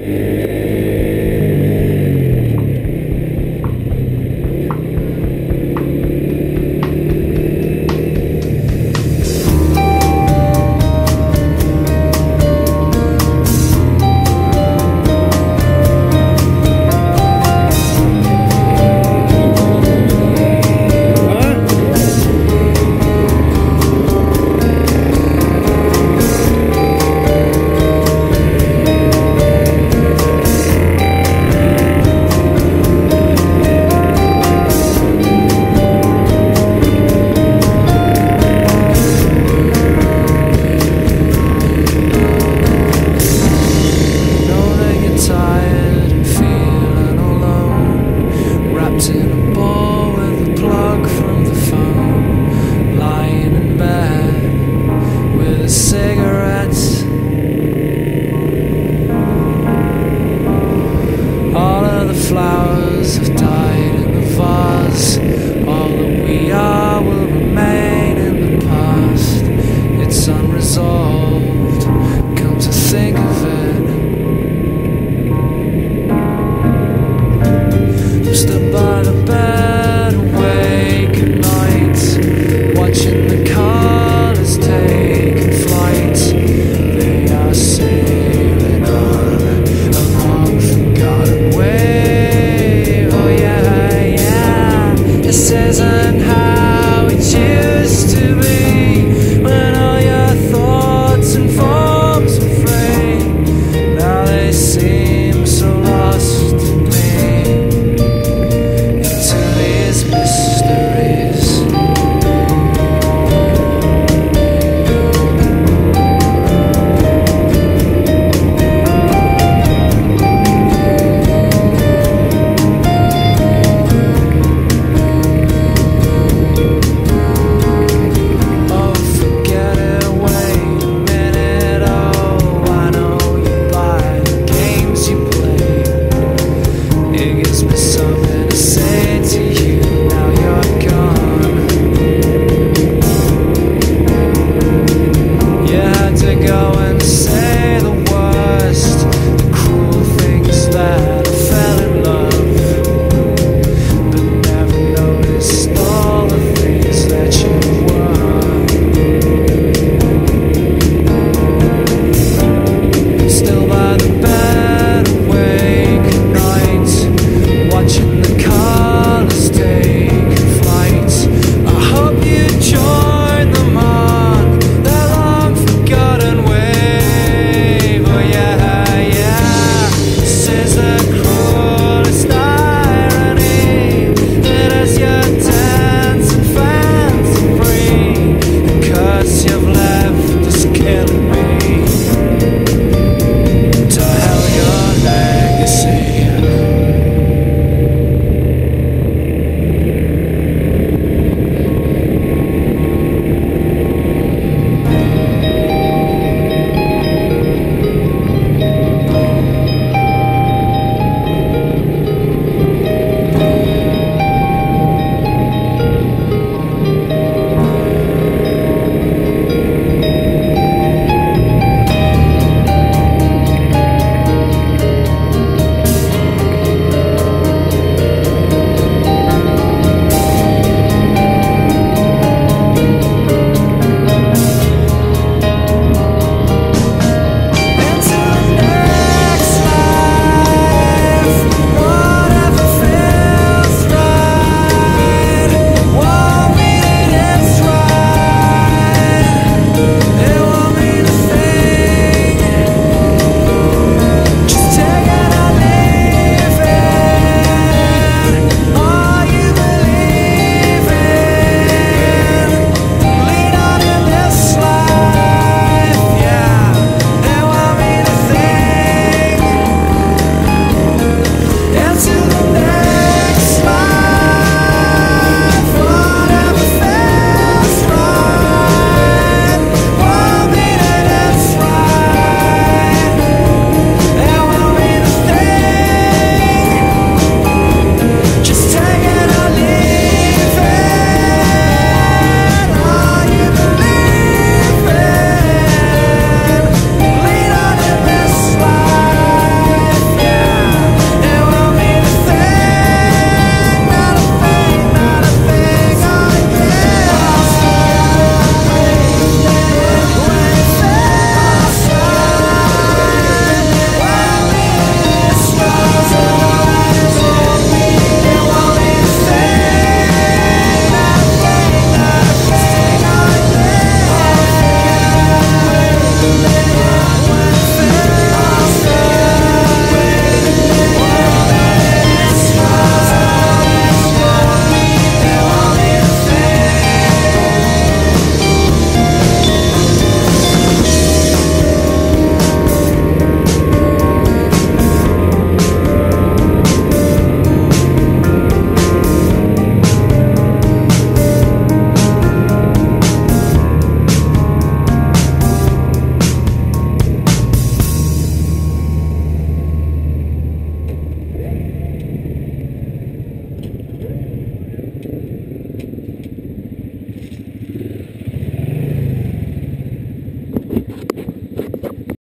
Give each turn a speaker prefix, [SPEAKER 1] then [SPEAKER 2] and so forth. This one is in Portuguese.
[SPEAKER 1] Know